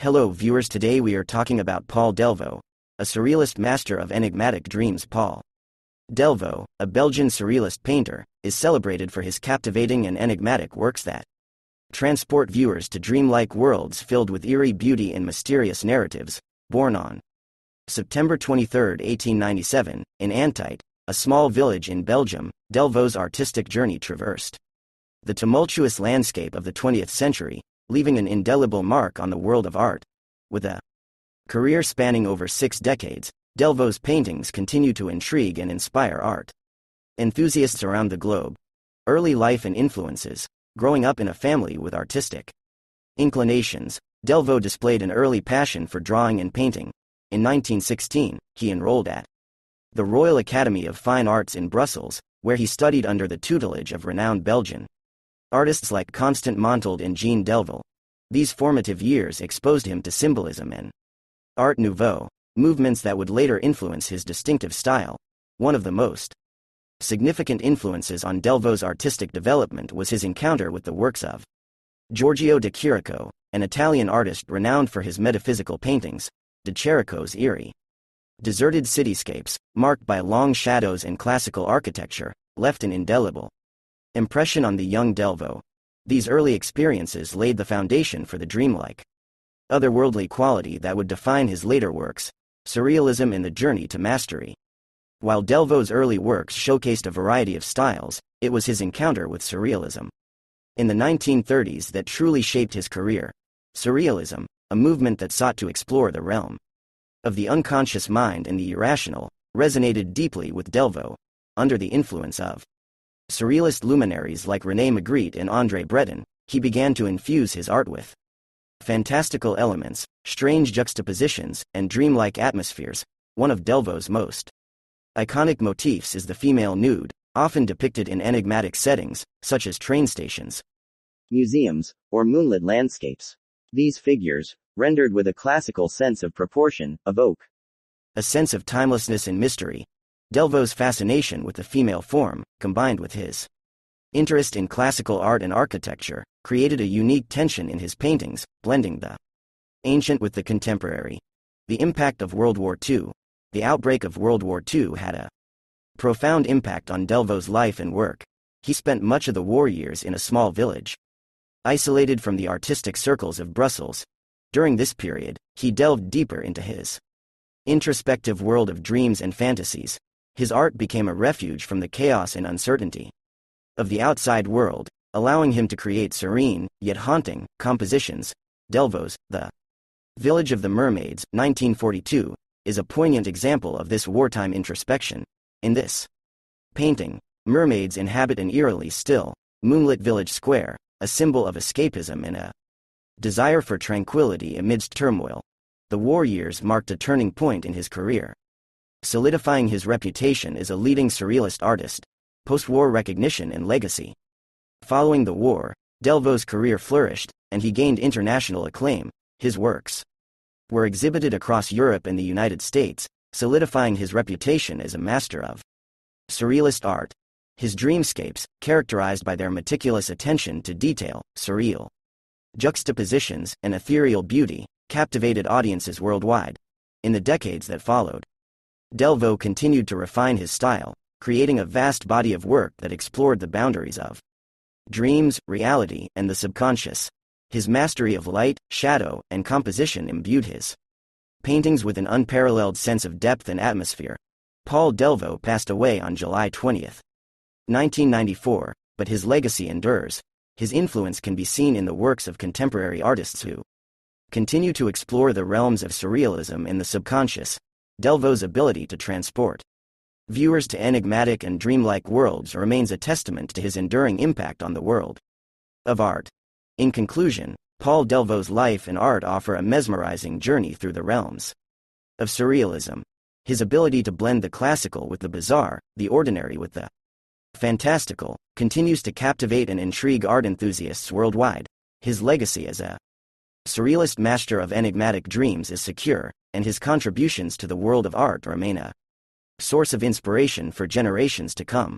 Hello viewers today we are talking about Paul Delvaux, a surrealist master of enigmatic dreams Paul. Delvaux, a Belgian surrealist painter, is celebrated for his captivating and enigmatic works that transport viewers to dreamlike worlds filled with eerie beauty and mysterious narratives, born on September 23, 1897, in Antheit, a small village in Belgium, Delvaux's artistic journey traversed the tumultuous landscape of the 20th century, leaving an indelible mark on the world of art. With a career spanning over six decades, Delvaux's paintings continue to intrigue and inspire art enthusiasts around the globe. Early life and influences, growing up in a family with artistic inclinations, Delvaux displayed an early passion for drawing and painting. In 1916, he enrolled at the Royal Academy of Fine Arts in Brussels, where he studied under the tutelage of renowned Belgian Artists like Constant Montald and Jean Delville. These formative years exposed him to symbolism and Art Nouveau, movements that would later influence his distinctive style. One of the most significant influences on Delvaux's artistic development was his encounter with the works of Giorgio de Chirico, an Italian artist renowned for his metaphysical paintings, de Chirico's eerie, deserted cityscapes, marked by long shadows and classical architecture, left an indelible Impression on the young Delvaux. These early experiences laid the foundation for the dreamlike, otherworldly quality that would define his later works, surrealism and the journey to mastery. While Delvaux's early works showcased a variety of styles, it was his encounter with surrealism. In the 1930s that truly shaped his career. Surrealism, a movement that sought to explore the realm of the unconscious mind and the irrational, resonated deeply with Delvaux, under the influence of surrealist luminaries like René Magritte and André Breton, he began to infuse his art with fantastical elements, strange juxtapositions, and dreamlike atmospheres. One of Delvaux's most iconic motifs is the female nude, often depicted in enigmatic settings, such as train stations, museums, or moonlit landscapes. These figures, rendered with a classical sense of proportion, evoke a sense of timelessness and mystery, Delvaux's fascination with the female form, combined with his interest in classical art and architecture, created a unique tension in his paintings, blending the ancient with the contemporary. The impact of World War II. The outbreak of World War II had a profound impact on Delvaux's life and work. He spent much of the war years in a small village, isolated from the artistic circles of Brussels. During this period, he delved deeper into his introspective world of dreams and fantasies, his art became a refuge from the chaos and uncertainty of the outside world, allowing him to create serene, yet haunting, compositions. Delvaux's The Village of the Mermaids, 1942, is a poignant example of this wartime introspection. In this painting, mermaids inhabit an eerily still, moonlit village square, a symbol of escapism and a desire for tranquility amidst turmoil. The war years marked a turning point in his career solidifying his reputation as a leading surrealist artist, post-war recognition and legacy. Following the war, Delvaux's career flourished, and he gained international acclaim. His works were exhibited across Europe and the United States, solidifying his reputation as a master of surrealist art. His dreamscapes, characterized by their meticulous attention to detail, surreal juxtapositions, and ethereal beauty, captivated audiences worldwide. In the decades that followed, Delvaux continued to refine his style, creating a vast body of work that explored the boundaries of dreams, reality, and the subconscious. His mastery of light, shadow, and composition imbued his paintings with an unparalleled sense of depth and atmosphere. Paul Delvaux passed away on July 20, 1994, but his legacy endures. His influence can be seen in the works of contemporary artists who continue to explore the realms of surrealism and the subconscious, Delvaux's ability to transport viewers to enigmatic and dreamlike worlds remains a testament to his enduring impact on the world of art. In conclusion, Paul Delvaux's life and art offer a mesmerizing journey through the realms of surrealism. His ability to blend the classical with the bizarre, the ordinary with the fantastical, continues to captivate and intrigue art enthusiasts worldwide. His legacy as a surrealist master of enigmatic dreams is secure, and his contributions to the world of art remain a source of inspiration for generations to come.